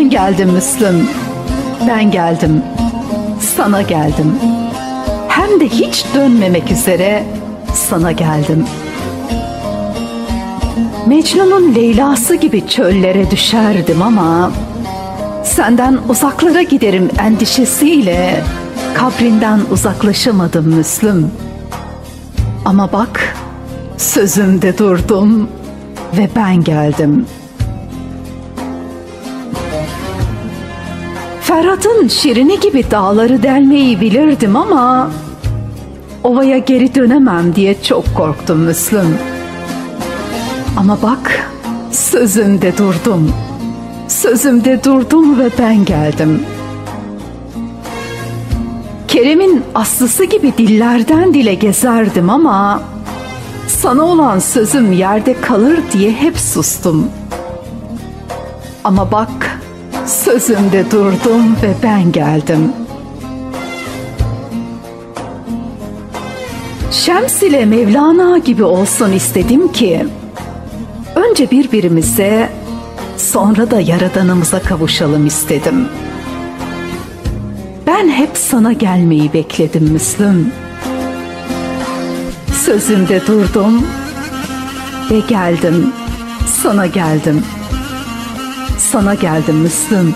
ben geldim Müslüm. Ben geldim. Sana geldim. Hem de hiç dönmemek üzere sana geldim. Mecnun'un Leyla'sı gibi çöllere düşerdim ama senden uzaklara giderim endişesiyle kabrinden uzaklaşamadım Müslüm. Ama bak sözümde durdum ve ben geldim. Ferhat'ın şirini gibi dağları delmeyi bilirdim ama ovaya geri dönemem diye çok korktum Müslüm. Ama bak sözümde durdum. Sözümde durdum ve ben geldim. Kerem'in aslısı gibi dillerden dile gezerdim ama sana olan sözüm yerde kalır diye hep sustum. Ama bak sözümde durdum ve ben geldim. Şems ile Mevlana gibi olsun istedim ki önce birbirimize sonra da yaradanımıza kavuşalım istedim. Ben hep sana gelmeyi bekledim Müslüm. Sözümde durdum ve geldim, sana geldim. Sana geldim Müslüm.